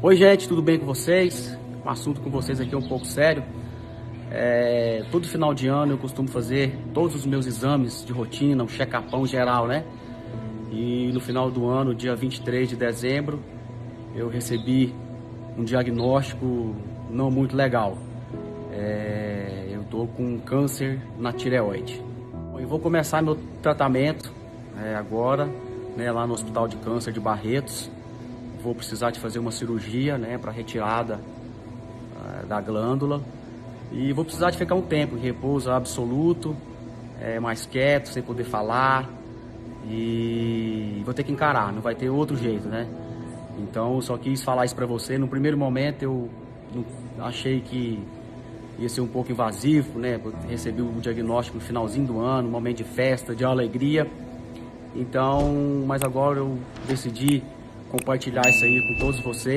Oi gente, tudo bem com vocês? Um assunto com vocês aqui é um pouco sério. É, todo final de ano eu costumo fazer todos os meus exames de rotina, um check-upão geral, né? E no final do ano, dia 23 de dezembro, eu recebi um diagnóstico não muito legal. É, eu tô com câncer na tireoide. Eu vou começar meu tratamento é, agora, né, lá no Hospital de Câncer de Barretos vou precisar de fazer uma cirurgia, né, para retirada uh, da glândula e vou precisar de ficar um tempo em repouso absoluto, é, mais quieto, sem poder falar e vou ter que encarar, não vai ter outro jeito, né? Então eu só quis falar isso para você. No primeiro momento eu achei que ia ser um pouco invasivo, né? Recebi o diagnóstico no finalzinho do ano, um momento de festa, de alegria. Então, mas agora eu decidi compartilhar isso aí com todos vocês.